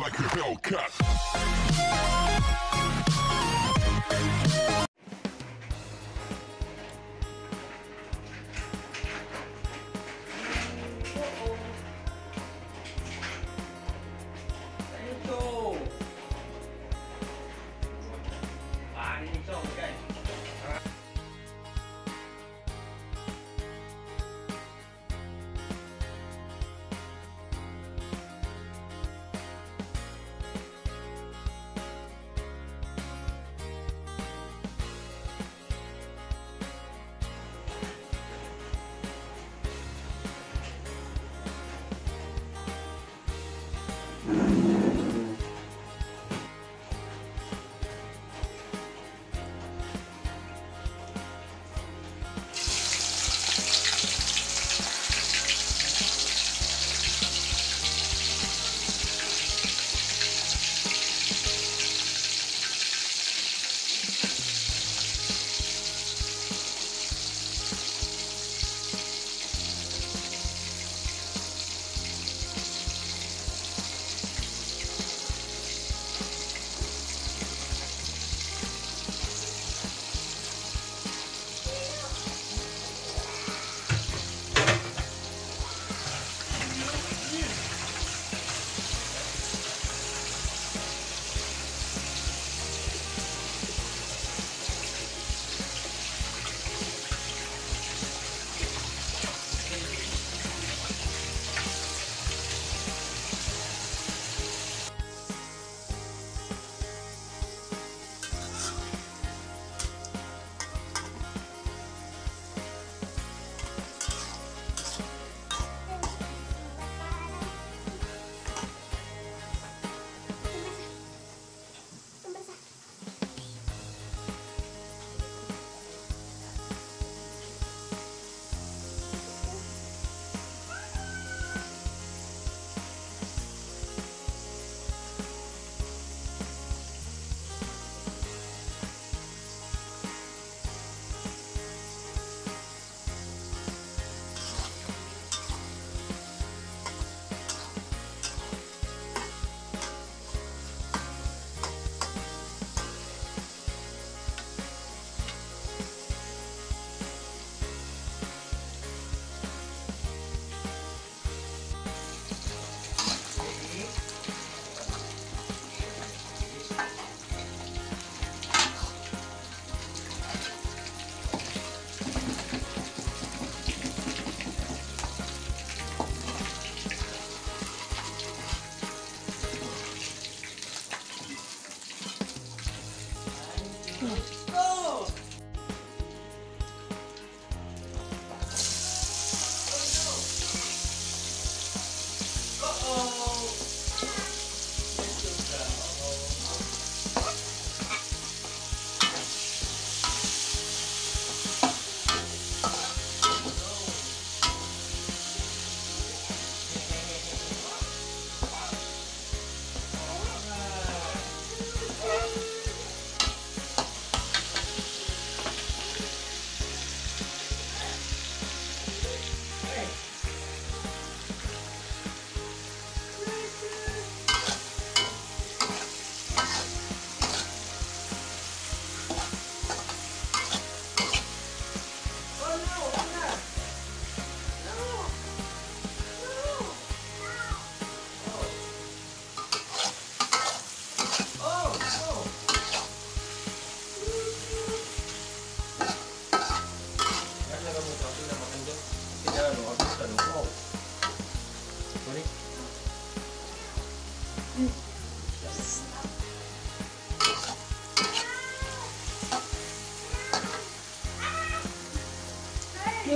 like a Hellcat.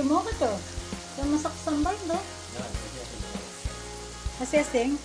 Mo ka to. Yung masak sambal do. Assessing.